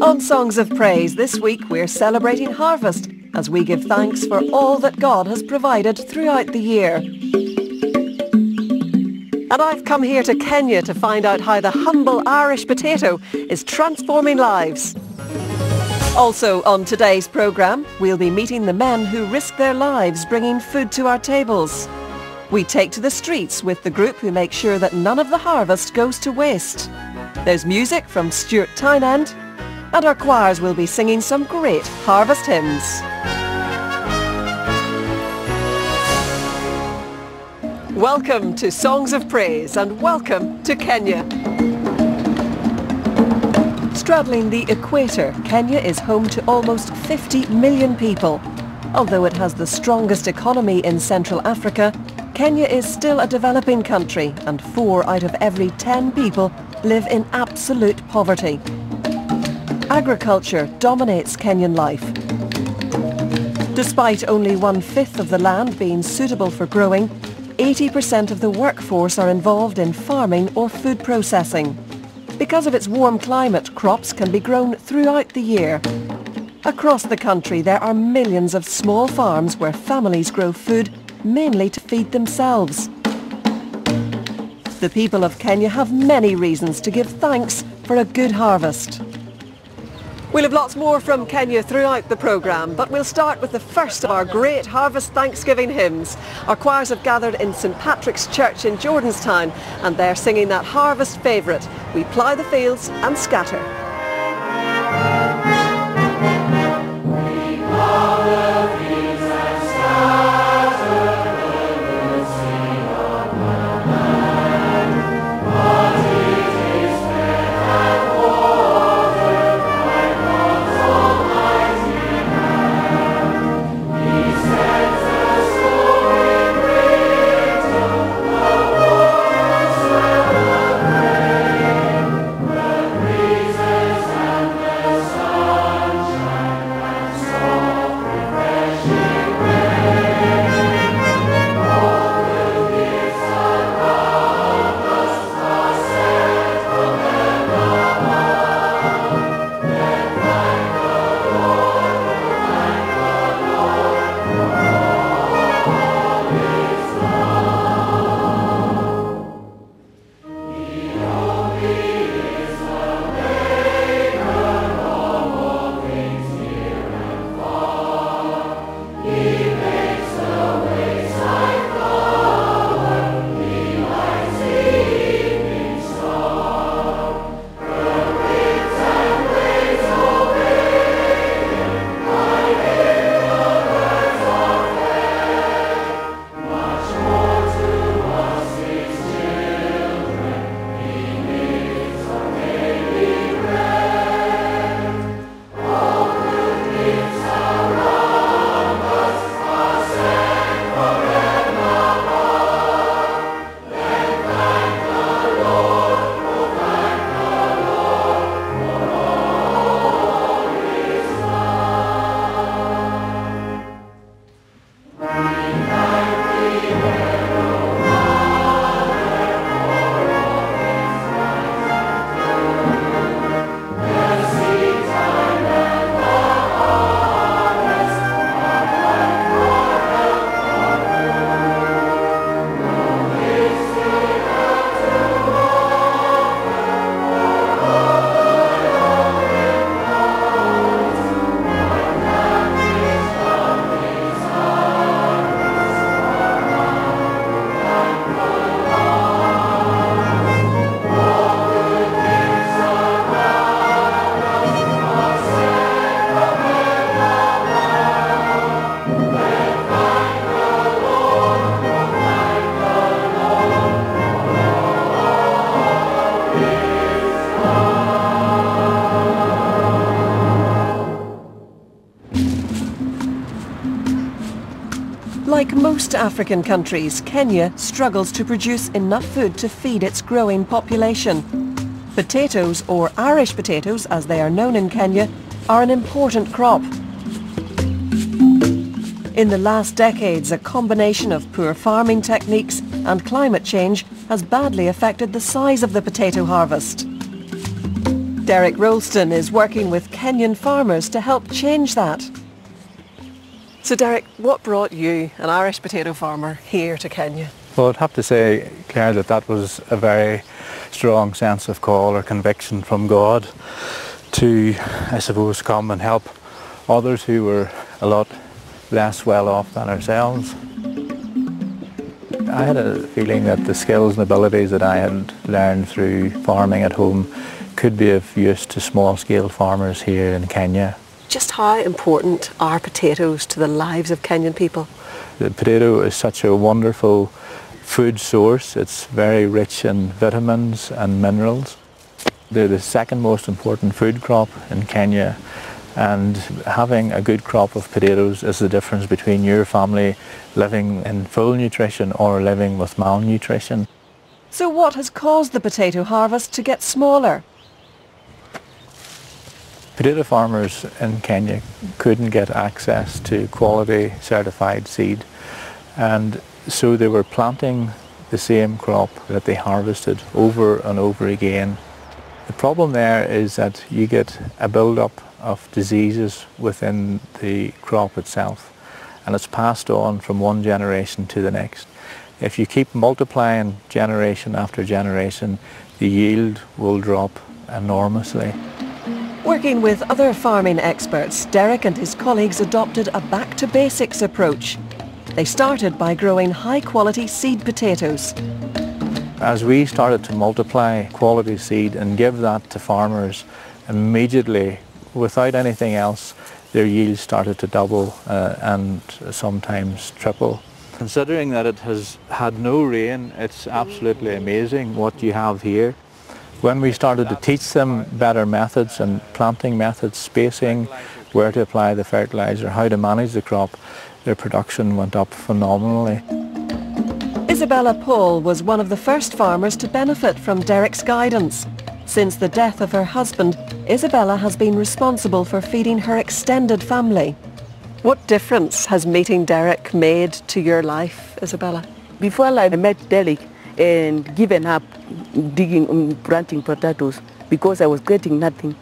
On Songs of Praise this week we're celebrating harvest as we give thanks for all that God has provided throughout the year. And I've come here to Kenya to find out how the humble Irish potato is transforming lives. Also on today's programme, we'll be meeting the men who risk their lives bringing food to our tables. We take to the streets with the group who make sure that none of the harvest goes to waste. There's music from Stuart Townend, and our choirs will be singing some great harvest hymns. Welcome to Songs of Praise and welcome to Kenya. Straddling the equator, Kenya is home to almost 50 million people. Although it has the strongest economy in Central Africa, Kenya is still a developing country and four out of every 10 people live in absolute poverty. Agriculture dominates Kenyan life. Despite only one-fifth of the land being suitable for growing, 80% of the workforce are involved in farming or food processing. Because of its warm climate, crops can be grown throughout the year. Across the country there are millions of small farms where families grow food mainly to feed themselves. The people of Kenya have many reasons to give thanks for a good harvest. We'll have lots more from Kenya throughout the programme, but we'll start with the first of our great Harvest Thanksgiving hymns. Our choirs have gathered in St Patrick's Church in Jordanstown, and they're singing that harvest favourite, We Plough the Fields and Scatter. Most African countries, Kenya struggles to produce enough food to feed its growing population. Potatoes, or Irish potatoes as they are known in Kenya, are an important crop. In the last decades, a combination of poor farming techniques and climate change has badly affected the size of the potato harvest. Derek Rolston is working with Kenyan farmers to help change that. So Derek, what brought you, an Irish potato farmer, here to Kenya? Well, I'd have to say, Claire, that that was a very strong sense of call or conviction from God to, I suppose, come and help others who were a lot less well off than ourselves. I had a feeling that the skills and abilities that I had learned through farming at home could be of use to small-scale farmers here in Kenya. Just how important are potatoes to the lives of Kenyan people? The potato is such a wonderful food source. It's very rich in vitamins and minerals. They're the second most important food crop in Kenya and having a good crop of potatoes is the difference between your family living in full nutrition or living with malnutrition. So what has caused the potato harvest to get smaller? Potato farmers in Kenya couldn't get access to quality certified seed and so they were planting the same crop that they harvested over and over again. The problem there is that you get a build-up of diseases within the crop itself and it's passed on from one generation to the next. If you keep multiplying generation after generation, the yield will drop enormously. Working with other farming experts, Derek and his colleagues adopted a back-to-basics approach. They started by growing high-quality seed potatoes. As we started to multiply quality seed and give that to farmers immediately, without anything else, their yields started to double uh, and sometimes triple. Considering that it has had no rain, it's absolutely amazing what you have here. When we started to teach them better methods and planting methods, spacing, where to apply the fertilizer, how to manage the crop, their production went up phenomenally. Isabella Paul was one of the first farmers to benefit from Derek's guidance. Since the death of her husband, Isabella has been responsible for feeding her extended family. What difference has meeting Derek made to your life, Isabella? Before I met Derek, and given up digging and um, planting potatoes because I was getting nothing.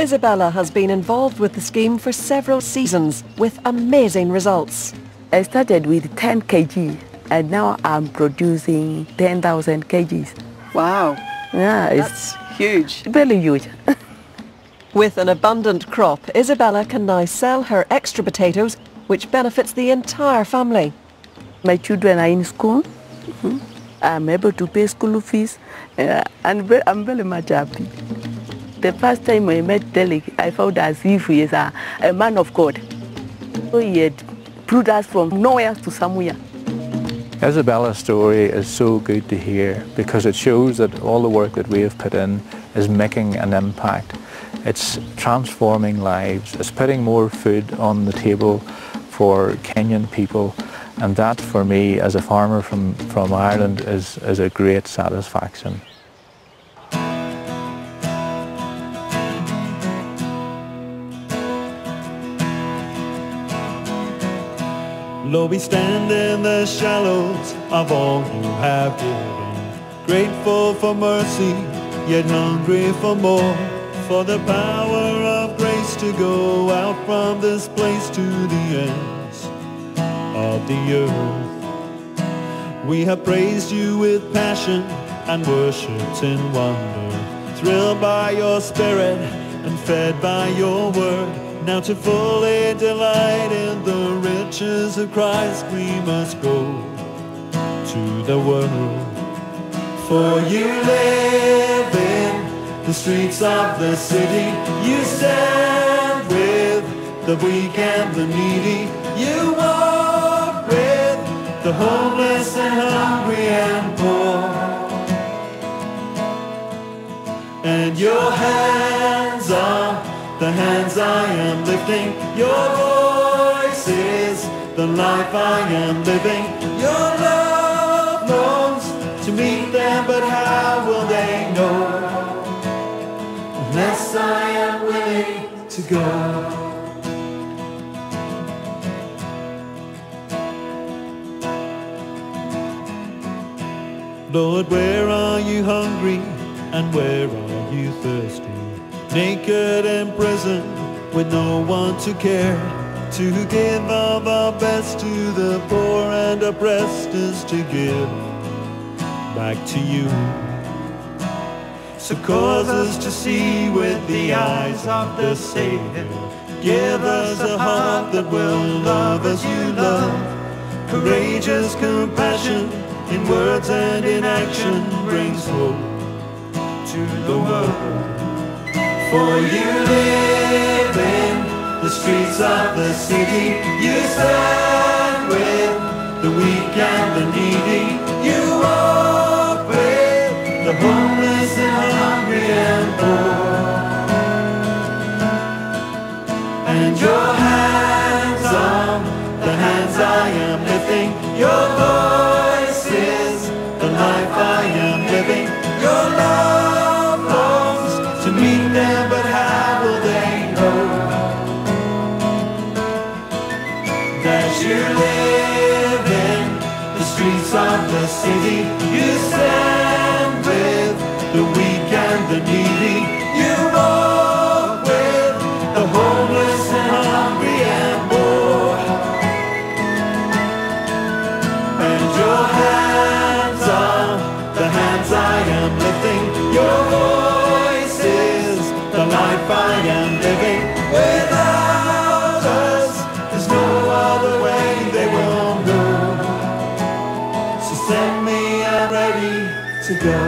Isabella has been involved with the scheme for several seasons with amazing results. I started with 10 kg and now I'm producing 10,000 kgs. Wow. Yeah, it's huge. Very huge. with an abundant crop, Isabella can now sell her extra potatoes which benefits the entire family. My children are in school. Mm -hmm. I'm able to pay school fees, uh, and I'm very much happy. The first time I met Derek, I felt as if he is a, a man of God. So he had brought us from nowhere to somewhere. Isabella's story is so good to hear because it shows that all the work that we have put in is making an impact. It's transforming lives. It's putting more food on the table for Kenyan people and that for me as a farmer from, from Ireland is, is a great satisfaction. Lord, we stand in the shallows of all you have given, grateful for mercy, yet hungry for more, for the power of grace to go out from this place to the end of the earth. We have praised you with passion and worshipped in wonder, thrilled by your spirit and fed by your word. Now to fully delight in the riches of Christ, we must go to the world. For you live in the streets of the city, you stand with the weak and the needy, you walk the homeless and hungry and poor. And your hands are the hands I am lifting. Your voice is the life I am living. Your love longs to meet them, but how will they know? Unless I am willing to go. Lord, where are you hungry and where are you thirsty, naked and prison with no one to care. To give of our best to the poor and oppressed is to give back to you. So cause us to see with the eyes of the Savior. Give us a heart that will love as you love. Courageous compassion in words and in action brings hope to the world. For you live in the streets of the city. You stand with the weak and the needy. You with the homeless streets of the city? You stand with the weak and the needy. You walk with the homeless and hungry and poor. And your hands are the hands I am lifting. Your voice is the life I am living. Will